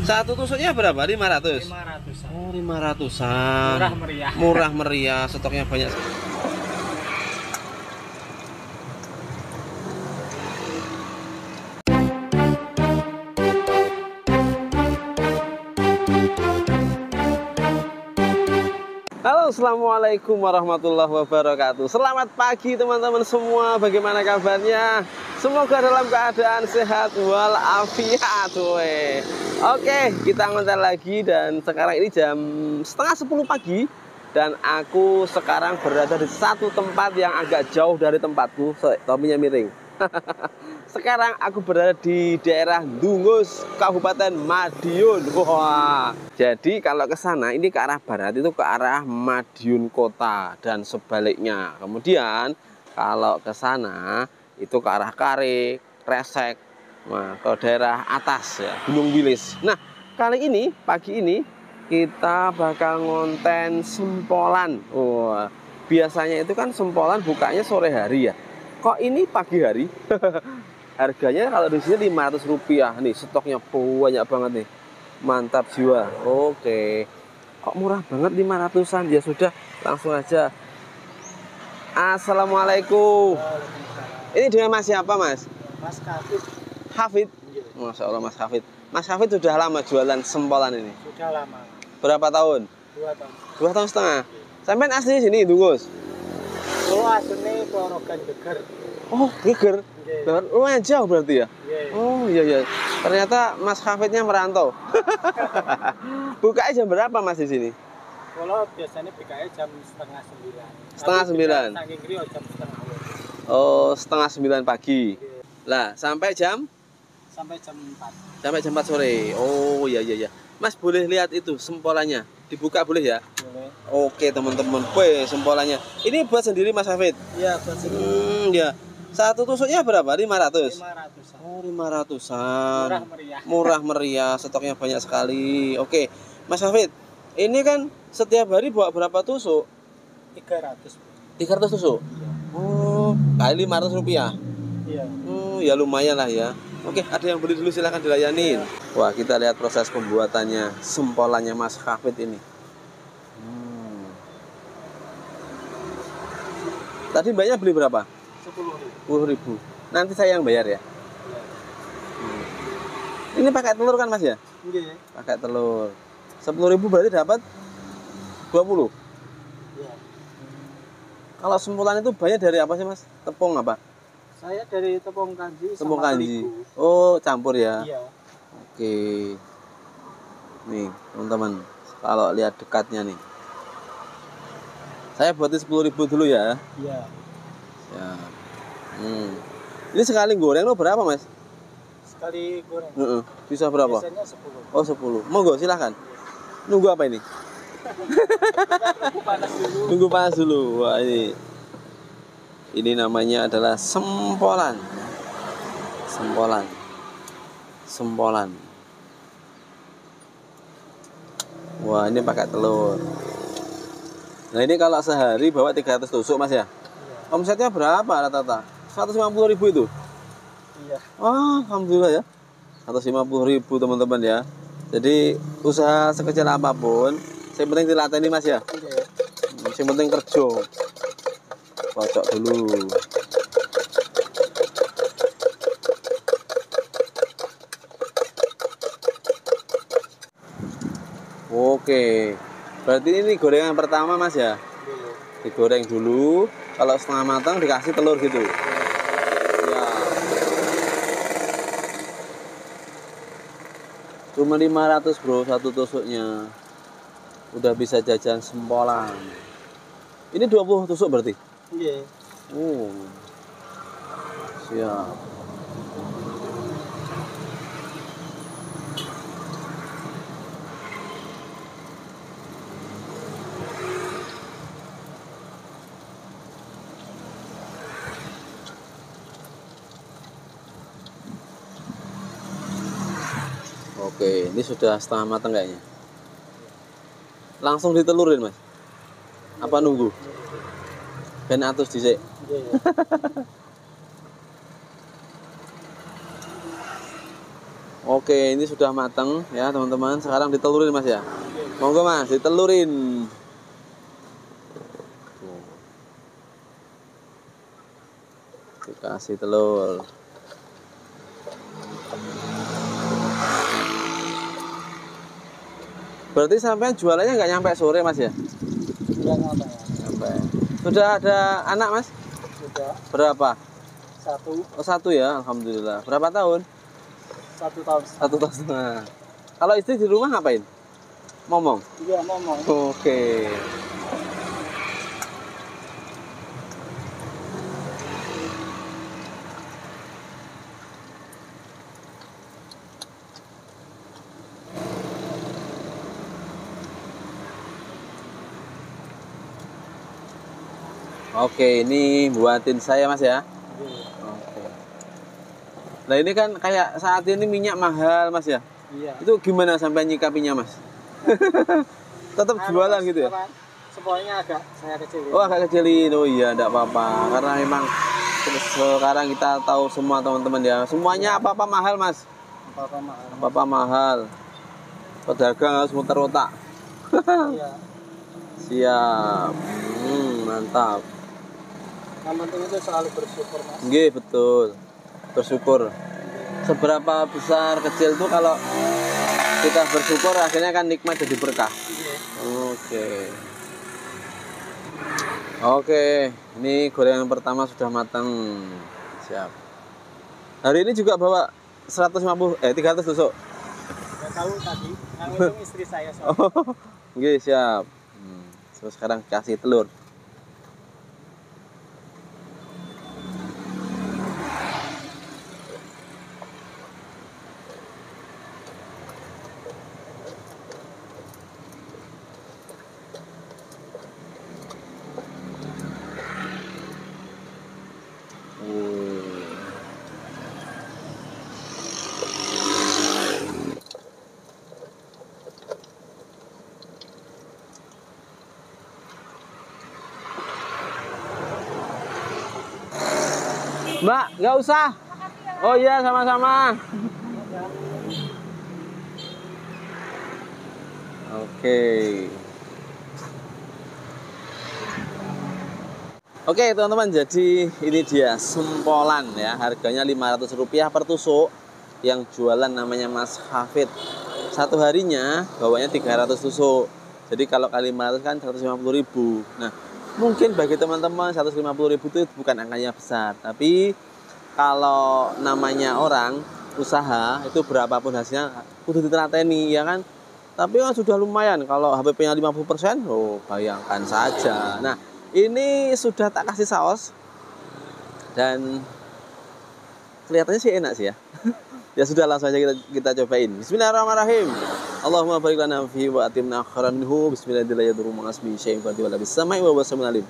Satu tusuknya berapa? 500. 500 Oh, 500-an. Murah meriah. Murah meriah, stoknya banyak. Halo, assalamualaikum warahmatullahi wabarakatuh. Selamat pagi teman-teman semua. Bagaimana kabarnya? Semoga dalam keadaan sehat walafiat. Weh. Oke, kita ngonten lagi dan sekarang ini jam setengah sepuluh pagi dan aku sekarang berada di satu tempat yang agak jauh dari tempatku. Tominya miring. Sekarang aku berada di daerah Dungus, Kabupaten Madiun. Wah, jadi kalau ke sana ini ke arah barat itu ke arah Madiun Kota dan sebaliknya. Kemudian kalau ke sana itu ke arah Kare, Kresek, nah, ke daerah atas ya, Gunung Wilis. Nah, kali ini pagi ini kita bakal ngonten sempolan. Wah, biasanya itu kan sempolan bukanya sore hari ya. Kok ini pagi hari? Harganya kalau di sini 500 rupiah nih, stoknya banyak banget nih. Mantap jiwa. Oke. Kok murah banget 500-an? Ya sudah, langsung aja. Assalamualaikum. Ini dengan Mas siapa, Mas? Mas Kafis Hafid. Masya Allah, Mas Hafid. Mas Hafid sudah lama jualan sempolan ini. sudah lama Berapa tahun? dua tahun Dua tahun setengah. Sampai asli sini, Dungus. kalau aslinya Klorogan Geger Oh, geger. Nggih. Geger. Lumayan jauh berarti ya? Oh iya iya. Ternyata Mas Hafidnya merantau. Bukanya jam berapa Mas di sini? kalau biasanya PKI jam setengah sembilan Setengah Tapi sembilan. saking jam setengah. Oh setengah sembilan pagi. Lah sampai jam sampai jam empat sampai jam 4 sore. Oh iya iya iya. Mas boleh lihat itu sempolannya. Dibuka boleh ya? boleh Oke teman-teman. Wih sempolannya. Ini buat sendiri Mas Hafid. iya buat sini Hmm ya. Satu tusuknya berapa? 500. lima ratusan Oh 500-an. murah meriah murah meriah stoknya banyak sekali oke Mas Hafid ini kan setiap hari bawa berapa tusuk tiga ratus 300 tusuk oh kali 500 rupiah? Iya. Oh ya lumayan lah ya. Oke ada yang beli dulu silahkan dilayanin wah kita lihat proses pembuatannya sempolannya Mas Hafid ini. Hmm. tadi mbaknya beli berapa? Sepuluh ribu. 10.000 nanti saya yang bayar ya? Iya. Ini pakai telur kan Mas ya? Nggih. pakai telur. 10.000 berarti dapat 20 iya Kalau sempulan itu banyak dari apa sih mas? Tepung apa? saya dari tepung kanji Tepung sama kanji. terigu. Oh campur ya? iya Oke. Nih teman-teman, kalau lihat dekatnya nih. Saya buatin 10.000 dulu ya. iya Ya. Hmm. Ini sekali goreng lo berapa mas? sekali goreng Heeh. Bisa berapa? biasanya sepuluh Oh 10. Monggo silahkan. Nunggu apa ini? Aku panas dulu Tunggu panas dulu. Wah ini ini namanya adalah sempolan. Sempolan. Sempolan. Wah ini pakai telur. Nah ini kalau sehari bawa 300 tusuk mas ya. iya Omsetnya berapa rata-rata? 150 ribu itu. iya Wah alhamdulillah ya. 150 ribu teman-teman ya. Jadi usaha sekecil apa pun, yang penting dilatih mas ya. iya. Yang penting kerja. Kocok dulu. Oke. Berarti ini gorengan pertama mas ya? Iya. Digoreng dulu. Kalau setengah matang dikasih telur gitu. Ya cuma 500 bro satu tusuknya udah bisa jajan sempolan ini 20 tusuk berarti? Iya. Oh. Siap. Oke, ini sudah setengah matang kayaknya. Langsung ditelurin, Mas. Apa nunggu? Ben atus dhisik. Oke, ini sudah matang ya teman-teman. Sekarang ditelurin mas ya. Monggo mas, ditelurin. Tuh. Dikasih telur. Berarti sampai jualannya nggak nyampe sore mas ya? Sudah nyampe ya. Nyampe. Sudah ada anak mas? Sudah Berapa? satu Oh satu ya, alhamdulillah. Berapa tahun? satu tahun. Satu tahun setengah. Kalau istri di rumah ngapain? Ngomong. Iya ngomong. Oke. Oke, ini buatin saya mas ya. Iya. Oke. Nah ini kan kayak saat ini minyak mahal mas ya. Iya. Itu gimana sampai nyikapinya mas? Tetap Anu, jualan Mas, gitu ya? Semuanya agak saya kecilin. Oh agak kecilin, oh iya enggak apa-apa Karena memang sekarang kita tahu semua teman-teman ya Semuanya apa-apa mahal mas Apa-apa mahal. Apa-apa mahal Pedagang harus muter otak Iya. Siap hmm, Mantap Yang penting itu selalu bersyukur mas. Nggih betul Bersyukur Seberapa besar kecil tuh kalau kita bersyukur akhirnya kan nikmat jadi berkah. Oke. Oke, ini gorengan pertama sudah matang. Siap. Hari ini juga bawa 150 eh 300 tusuk. Tahu tadi. Yang itu istri saya soalnya. Oh, oke, siap. Hmm. Terus sekarang kasih telur. Mbak, nggak usah. Oh iya, sama-sama. Oke. Oke, teman-teman, jadi ini dia sempolan ya. Harganya Rp500 per tusuk. Yang jualan namanya Mas Hafid. Satu harinya bawanya 300 tusuk. Jadi kalau kali 500 kan 150.000. Nah, mungkin bagi teman-teman 150.000 itu bukan angkanya besar, tapi kalau namanya orang usaha itu berapapun hasilnya kudu ditelateni ya kan? Tapi kan sudah lumayan. Kalau HPP nya 50% oh bayangkan saja. Nah ini sudah tak kasih saus. Dan kelihatannya sih enak sih ya. Ya sudah langsung aja kita, kita cobain. Bismillahirrahmanirrahim Allahumma barik lana fi wa atimna khairan minhu Bismillahirrahmanirrahim Ma'asmi syai'in fati wa labis samai wa basamun alim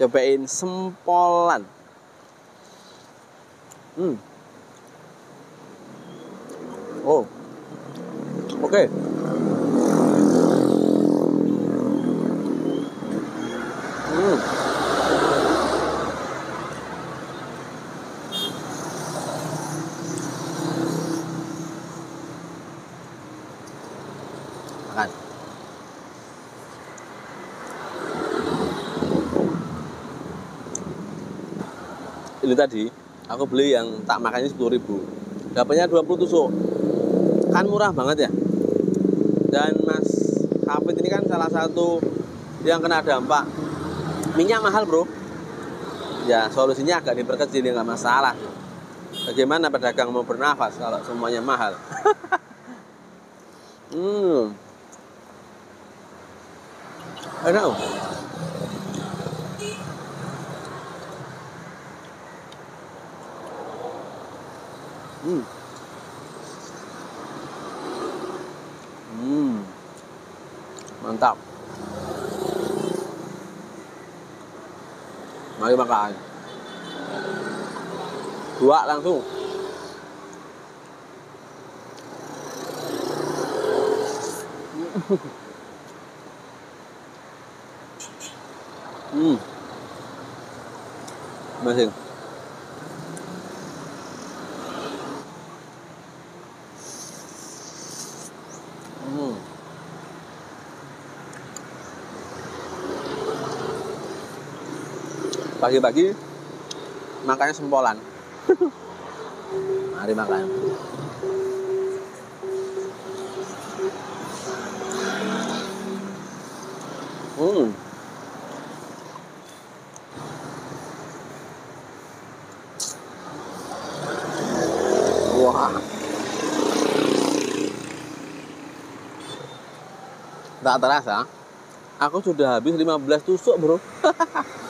cobain sempolan Hmm. Oh. Oke. Hmm. Ini tadi aku beli yang tak makannya sepuluh ribu. Dapatnya 20 tusuk. Kan murah banget ya? Dan Mas Hafid ini kan salah satu yang kena dampak. Minyak mahal bro. Ya solusinya agak diperkecil ya nggak masalah. Bagaimana pedagang mau bernafas kalau semuanya mahal? Hmm. Enak Mm. Mm. Mantap. Mari makan. Dua langsung. Hmm. Masih. Pagi-pagi makannya sempolan. Mari makan. Hmm. Wah. Tak terasa aku sudah habis 15 tusuk bro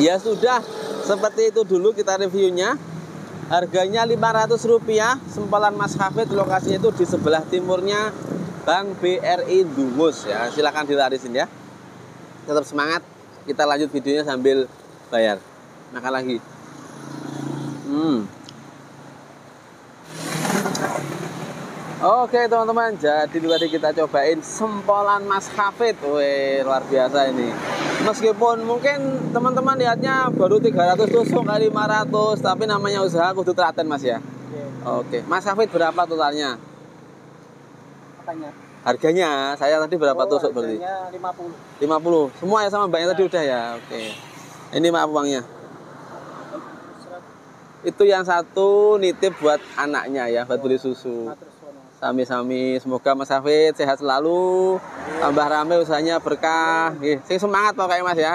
ya sudah seperti itu dulu kita reviewnya. Harganya 500 rupiah sempalan Mas Hafid lokasinya itu di sebelah timurnya Bank BRI Dungus ya silahkan dilarisin ya. Tetap semangat kita lanjut videonya sambil bayar. Makan lagi. Hmm. Oke teman-teman, jadi tadi kita cobain sempolan Mas Hafid. Wih, luar biasa ini. Meskipun mungkin teman-teman lihatnya baru 300 tusuk kali 500, tapi namanya usaha kudu telaten Mas ya. Oke. Oke, Mas Hafid berapa totalnya? Apanya? Harganya, saya tadi berapa Oh, tusuk berarti? harganya 50. 50. Semua ya sama mbaknya tadi udah ya. Oke. Ini maaf uangnya. Itu yang satu nitip buat anaknya ya, buat beli susu. Sami-sami, semoga Mas Hafid sehat selalu, tambah rame usahanya berkah. Nggih, sing semangat pokoknya Mas ya.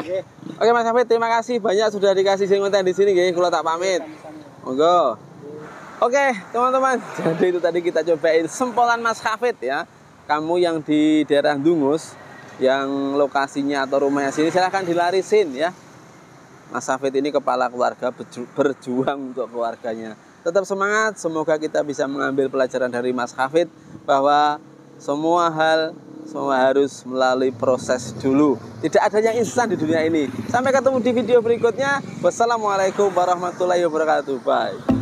Oke. Mas Hafid, terima kasih banyak sudah dikasih sing konten di sini nggih. Kula tak pamit. Monggo. Oke, teman-teman. Jadi itu tadi kita cobain sempolan Mas Hafid ya. Kamu yang di daerah Dungus yang lokasinya atau rumahnya sini silahkan dilarisin ya. Mas Hafid ini kepala keluarga berju- berjuang untuk keluarganya. Tetap semangat, semoga kita bisa mengambil pelajaran dari Mas Hafid bahwa semua hal semua harus melalui proses dulu. Tidak ada yang instan di dunia ini. Sampai ketemu di video berikutnya. Wassalamualaikum warahmatullahi wabarakatuh. Bye.